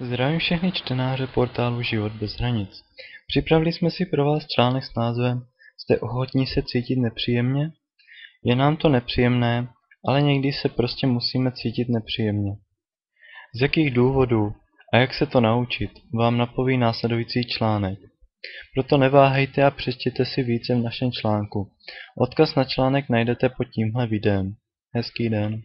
Zdravím všechny čtenáře portálu Život bez hranic. Připravili jsme si pro vás článek s názvem Jste ochotní se cítit nepříjemně? Je nám to nepříjemné, ale někdy se prostě musíme cítit nepříjemně. Z jakých důvodů a jak se to naučit, vám napoví následující článek. Proto neváhejte a přečtěte si více v našem článku. Odkaz na článek najdete pod tímhle videem. Hezký den.